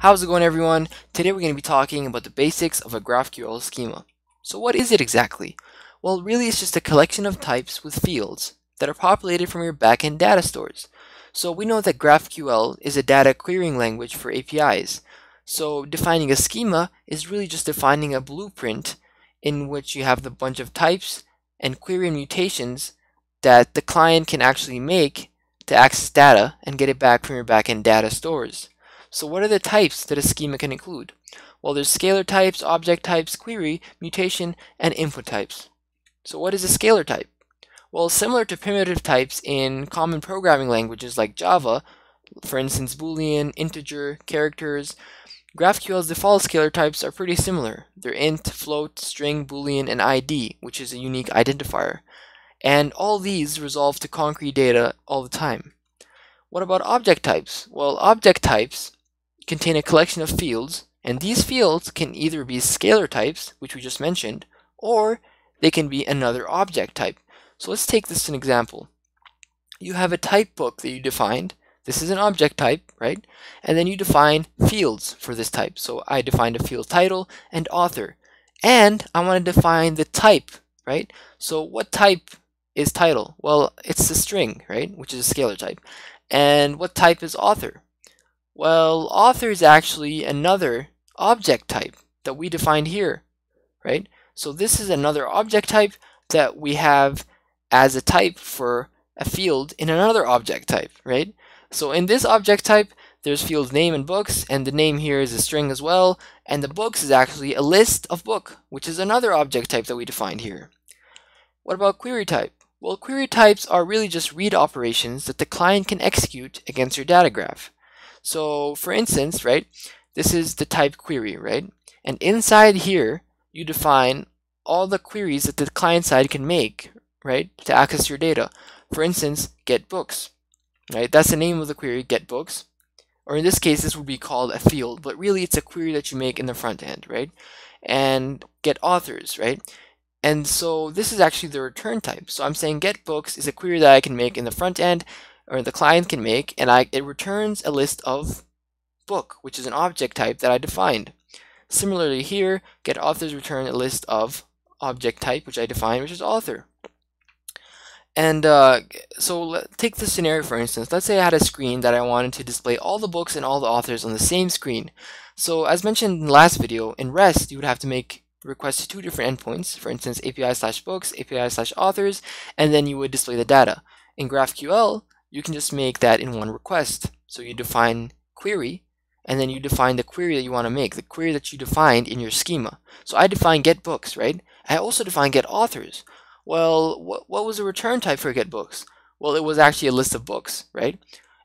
How's it going everyone? Today we're going to be talking about the basics of a GraphQL schema. So what is it exactly? Well really it's just a collection of types with fields that are populated from your backend data stores. So we know that GraphQL is a data querying language for APIs. So defining a schema is really just defining a blueprint in which you have the bunch of types and query mutations that the client can actually make to access data and get it back from your backend data stores. So what are the types that a schema can include? Well, there's scalar types, object types, query, mutation, and input types. So what is a scalar type? Well, similar to primitive types in common programming languages like Java, for instance, Boolean, integer, characters, GraphQL's default scalar types are pretty similar. They're int, float, string, boolean, and id, which is a unique identifier. And all these resolve to concrete data all the time. What about object types? Well, object types contain a collection of fields, and these fields can either be scalar types, which we just mentioned, or they can be another object type. So let's take this as an example. You have a type book that you defined. This is an object type, right? And then you define fields for this type. So I defined a field title and author. And I want to define the type, right? So what type is title? Well, it's a string, right? Which is a scalar type. And what type is author? Well, author is actually another object type that we defined here, right? So this is another object type that we have as a type for a field in another object type, right? So in this object type, there's fields name and books, and the name here is a string as well, and the books is actually a list of book, which is another object type that we defined here. What about query type? Well, query types are really just read operations that the client can execute against your data graph. So for instance, right, this is the type query, right? And inside here, you define all the queries that the client side can make, right, to access your data. For instance, get books, right? That's the name of the query, get books. Or in this case, this would be called a field, but really it's a query that you make in the front end, right? And get authors, right? And so this is actually the return type. So I'm saying get books is a query that I can make in the front end or the client can make and I it returns a list of book, which is an object type that I defined. Similarly here, get authors return a list of object type, which I defined, which is author. And uh, so let, take this scenario for instance. Let's say I had a screen that I wanted to display all the books and all the authors on the same screen. So as mentioned in the last video, in REST you would have to make requests to two different endpoints, for instance, API slash books, API slash authors, and then you would display the data. In GraphQL, you can just make that in one request. So you define query, and then you define the query that you want to make, the query that you defined in your schema. So I define get books, right? I also define get authors. Well, what, what was the return type for get books? Well, it was actually a list of books, right?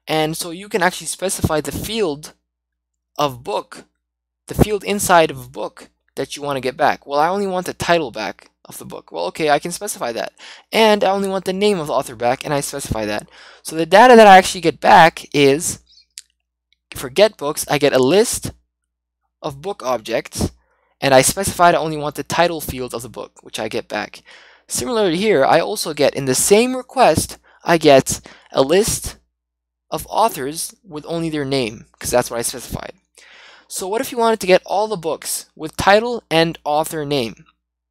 And so you can actually specify the field of book, the field inside of book that you want to get back? Well, I only want the title back of the book. Well, okay, I can specify that. And I only want the name of the author back, and I specify that. So the data that I actually get back is, for get books, I get a list of book objects, and I specified I only want the title field of the book, which I get back. Similarly here, I also get, in the same request, I get a list of authors with only their name, because that's what I specified. So what if you wanted to get all the books with title and author name?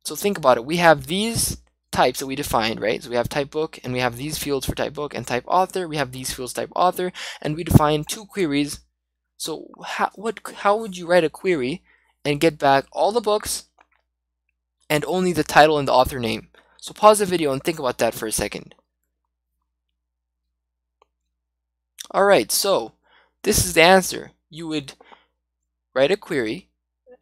So think about it. We have these types that we defined, right? So we have type book and we have these fields for type book and type author. We have these fields type author and we define two queries. So how, what, how would you write a query and get back all the books and only the title and the author name? So pause the video and think about that for a second. Alright, so this is the answer. You would write a query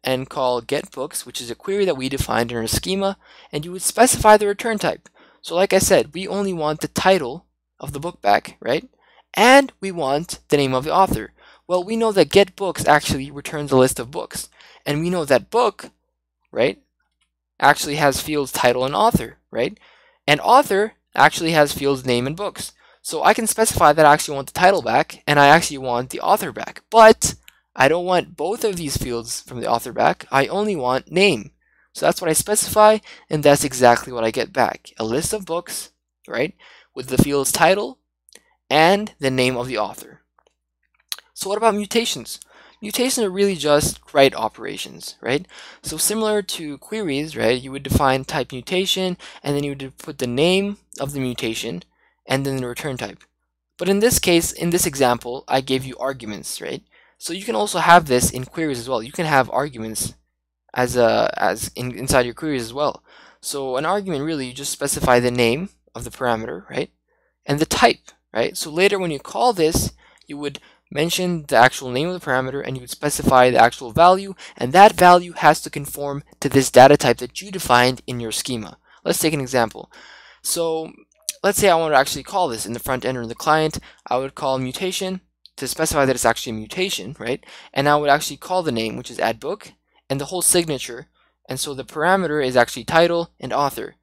and call getBooks, which is a query that we defined in our schema, and you would specify the return type. So like I said, we only want the title of the book back, right? And we want the name of the author. Well, we know that getBooks actually returns a list of books. And we know that book, right, actually has fields title and author, right? And author actually has fields name and books. So I can specify that I actually want the title back, and I actually want the author back. But I don't want both of these fields from the author back. I only want name. So that's what I specify, and that's exactly what I get back. A list of books, right, with the field's title and the name of the author. So what about mutations? mutations are really just write operations, right? So similar to queries, right, you would define type mutation, and then you would put the name of the mutation, and then the return type. But in this case, in this example, I gave you arguments, right? So you can also have this in queries as well. You can have arguments as a as in, inside your queries as well. So an argument really you just specify the name of the parameter, right? And the type, right? So later when you call this, you would mention the actual name of the parameter and you would specify the actual value and that value has to conform to this data type that you defined in your schema. Let's take an example. So let's say I want to actually call this in the front end or in the client. I would call mutation to specify that it's actually a mutation, right? And I would actually call the name, which is add book, and the whole signature. And so the parameter is actually title and author.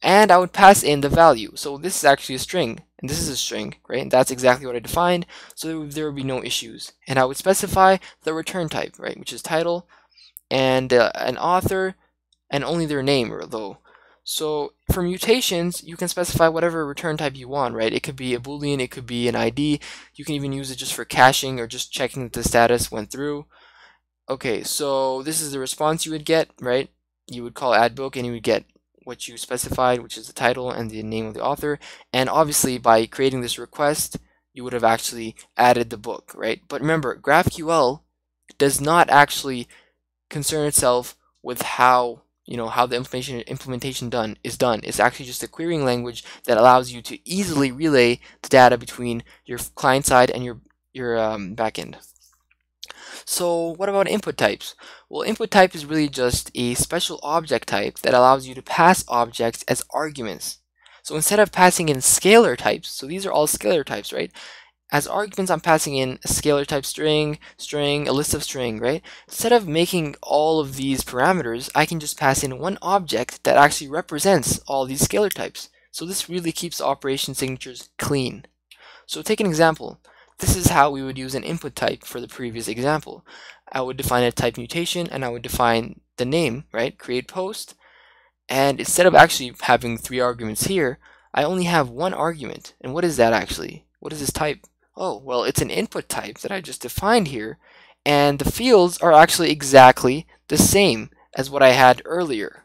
And I would pass in the value. So this is actually a string, and this is a string, right? And that's exactly what I defined, so there would be no issues. And I would specify the return type, right, which is title, and uh, an author, and only their name, though. So for mutations, you can specify whatever return type you want, right? It could be a boolean, it could be an ID. You can even use it just for caching or just checking that the status went through. Okay, so this is the response you would get, right? You would call add book and you would get what you specified, which is the title and the name of the author. And obviously by creating this request, you would have actually added the book, right? But remember, GraphQL does not actually concern itself with how you know how the implementation implementation done is done. It's actually just a querying language that allows you to easily relay the data between your client side and your your um, backend. So what about input types? Well, input type is really just a special object type that allows you to pass objects as arguments. So instead of passing in scalar types, so these are all scalar types, right? As arguments, I'm passing in a scalar type string, string, a list of string, right? Instead of making all of these parameters, I can just pass in one object that actually represents all these scalar types. So this really keeps operation signatures clean. So take an example. This is how we would use an input type for the previous example. I would define a type mutation and I would define the name, right? Create post. And instead of actually having three arguments here, I only have one argument. And what is that actually? What is this type? Oh, well, it's an input type that I just defined here, and the fields are actually exactly the same as what I had earlier.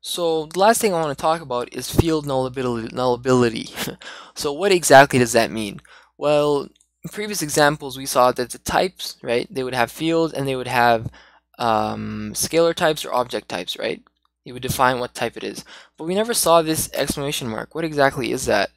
So the last thing I want to talk about is field nullability. nullability. so what exactly does that mean? Well, in previous examples we saw that the types, right, they would have fields and they would have um, scalar types or object types, right? You would define what type it is. But we never saw this exclamation mark. What exactly is that?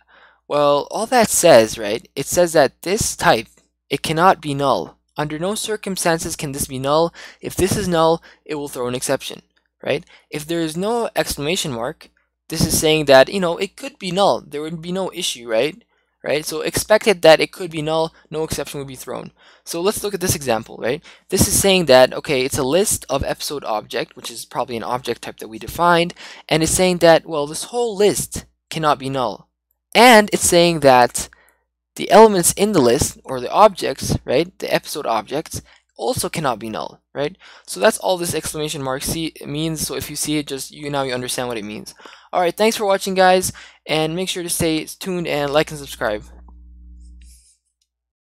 Well, all that says, right, it says that this type, it cannot be null. Under no circumstances can this be null. If this is null, it will throw an exception, right? If there is no exclamation mark, this is saying that, you know, it could be null. There would be no issue, right? Right? So expected that it could be null, no exception would be thrown. So let's look at this example, right? This is saying that, okay, it's a list of episode object, which is probably an object type that we defined, and it's saying that, well, this whole list cannot be null. And it's saying that the elements in the list, or the objects, right, the episode objects, also cannot be null, right? So that's all this exclamation mark see means. So if you see it, just you now you understand what it means. All right, thanks for watching, guys, and make sure to stay tuned and like and subscribe.